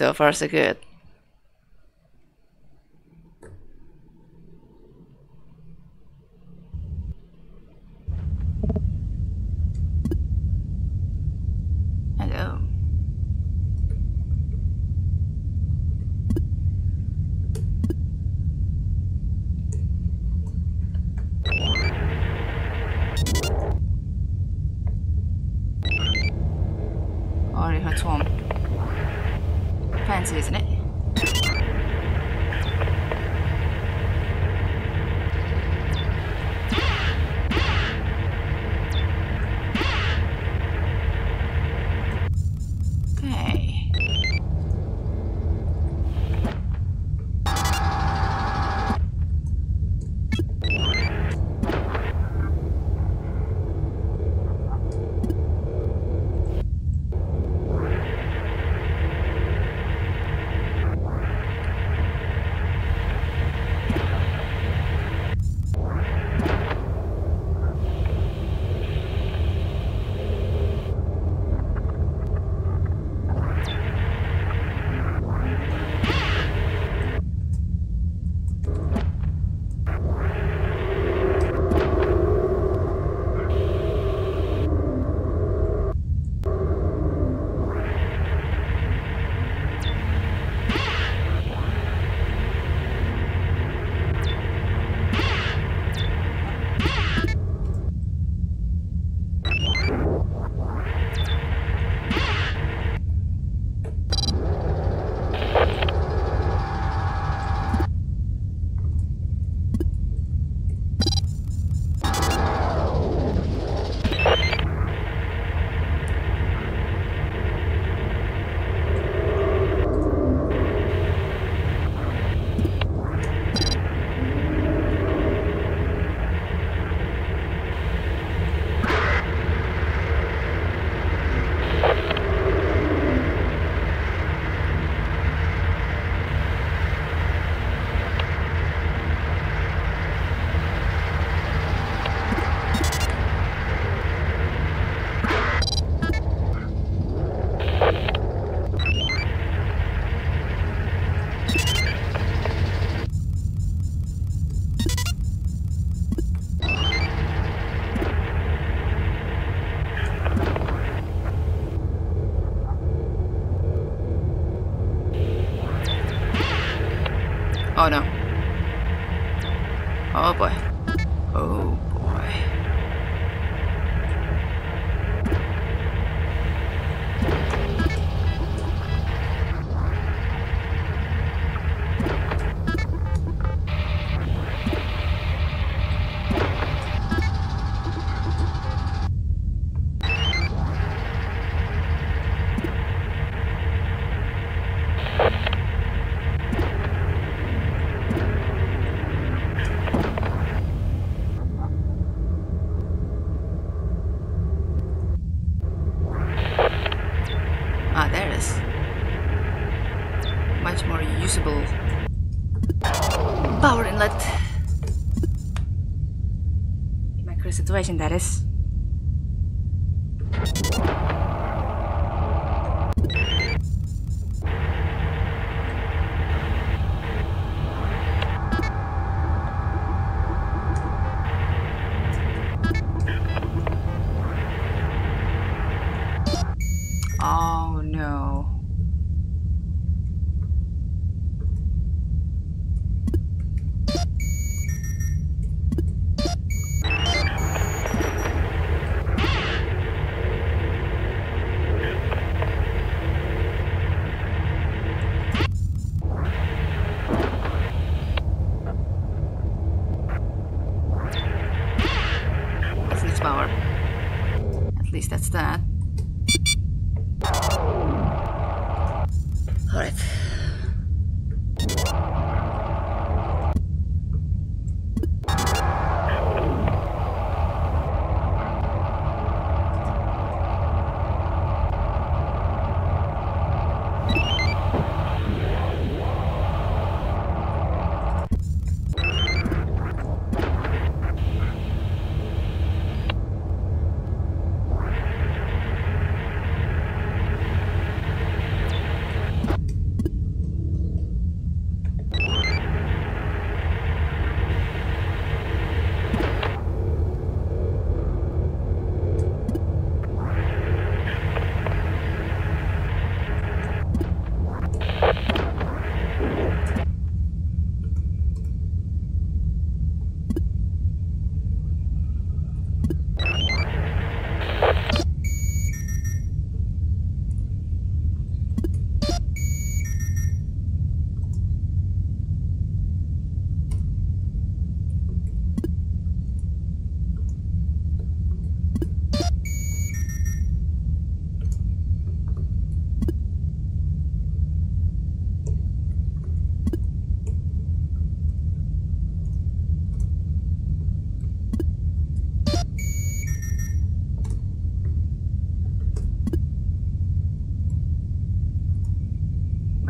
So far so good. Oh no. Oh boy. Oh. situation that is.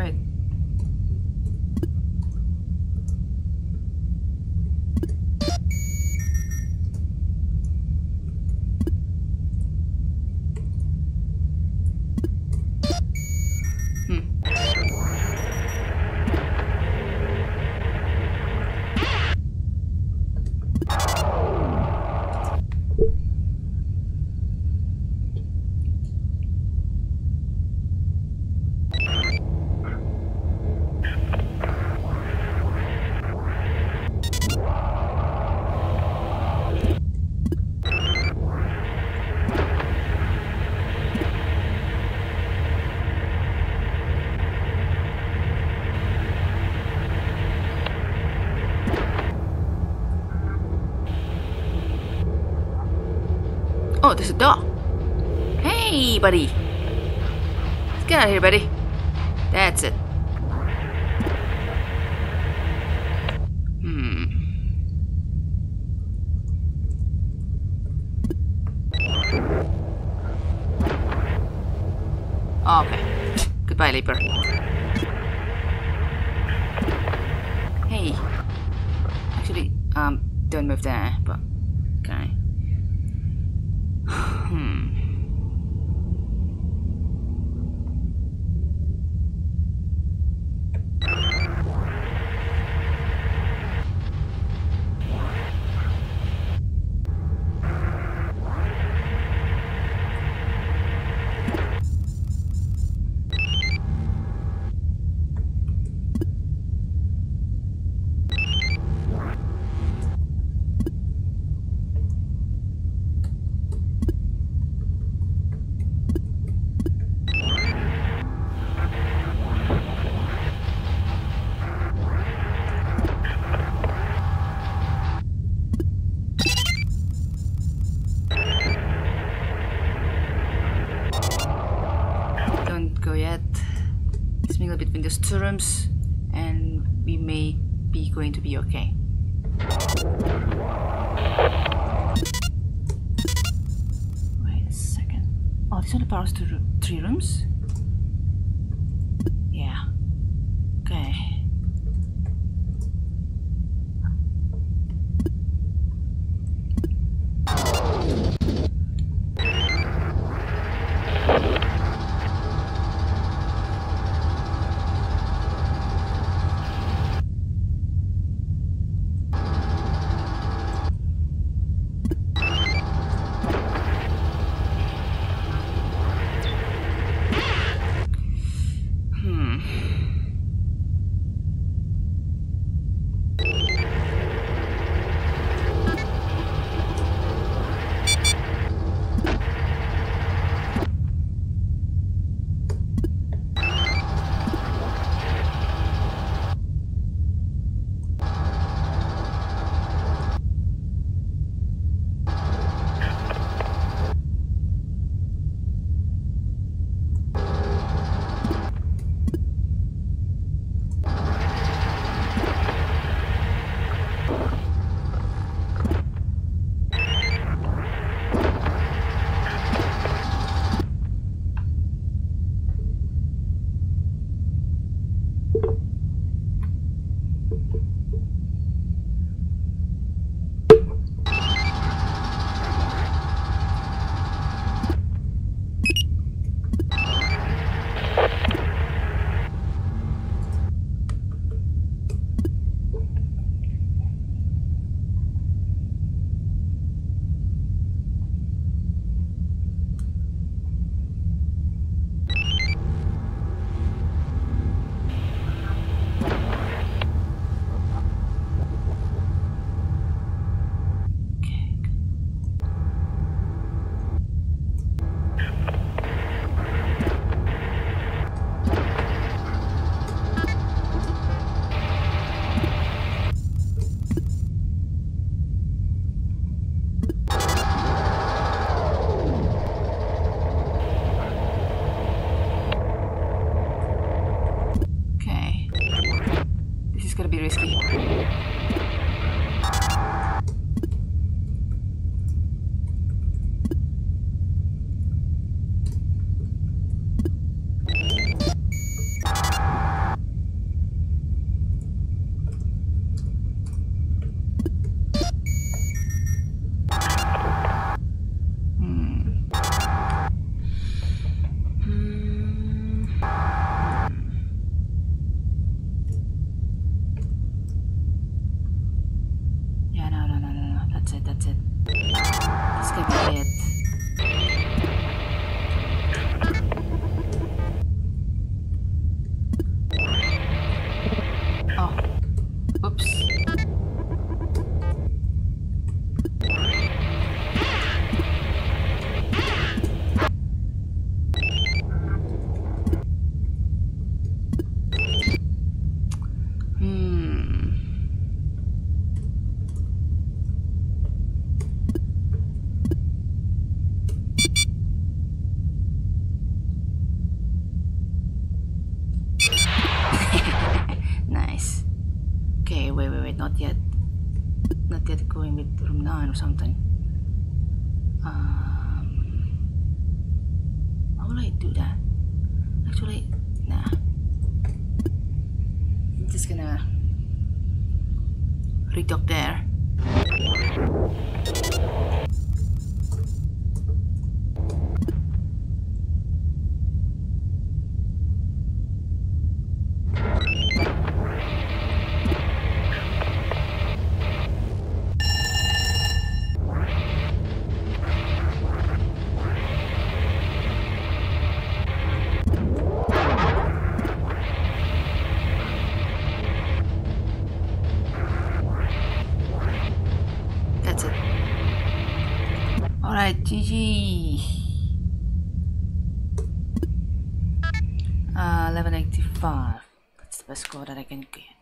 Right. There's a dog. Hey, buddy. Let's get out of here, buddy. That's it. Hmm. Okay. Goodbye, Leaper. Hey. Actually, um, don't move there, two rooms and we may be going to be okay. Wait a second. Oh, only powers two, roo- three rooms? I do that? Actually, nah. I'm just gonna redock there. GG. Uh, 1185. That's the best score that I can get.